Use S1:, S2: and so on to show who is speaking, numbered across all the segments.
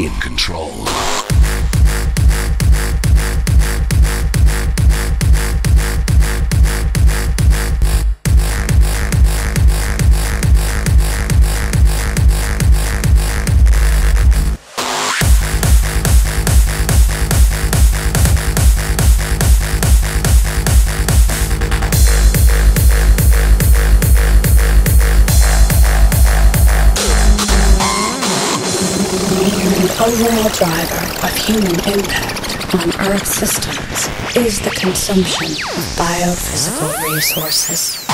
S1: In control.
S2: Overall driver of human impact on Earth systems is the consumption of biophysical resources.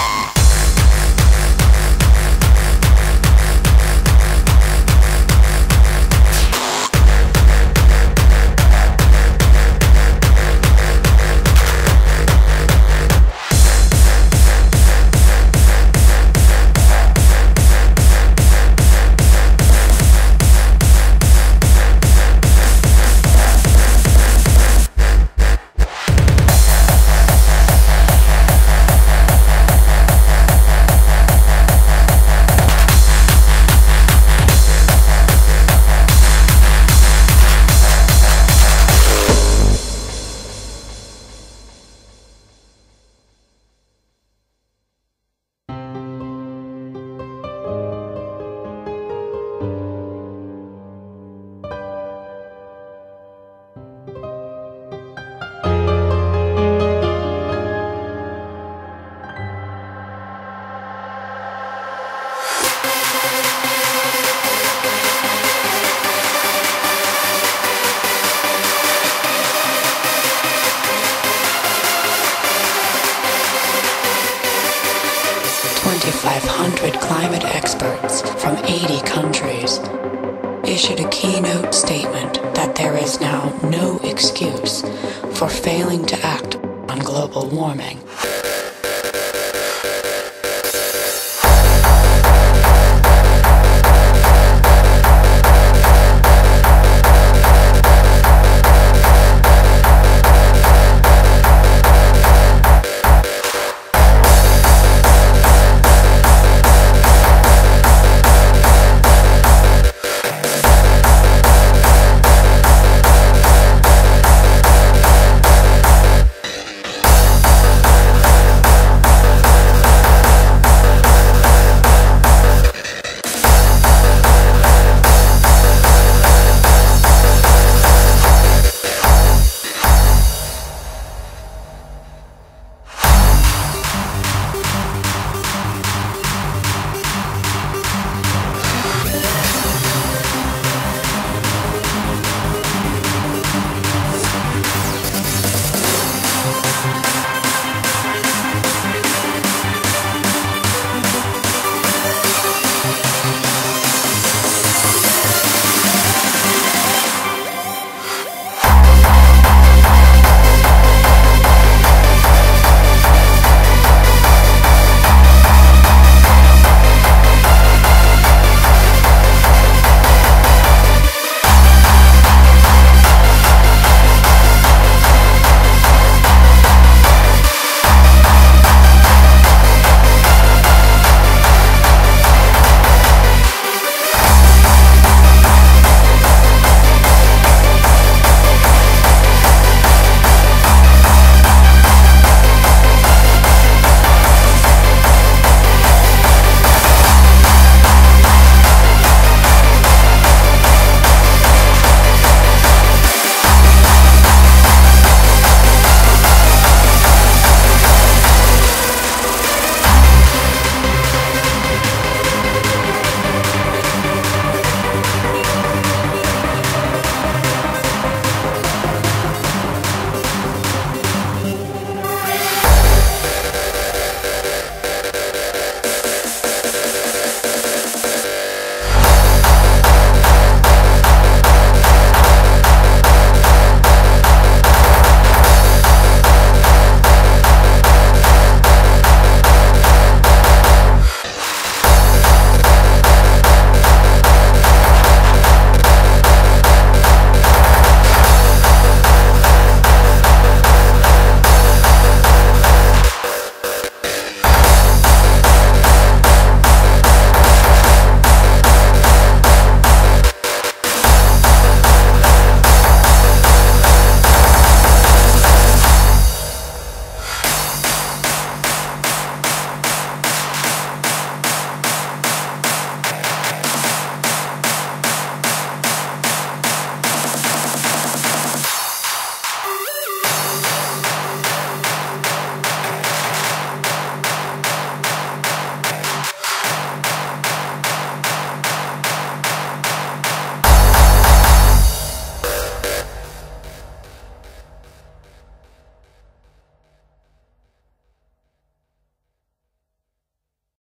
S2: Twenty-five hundred climate experts from 80 countries issued a keynote statement that there is now no excuse for failing to act on global warming.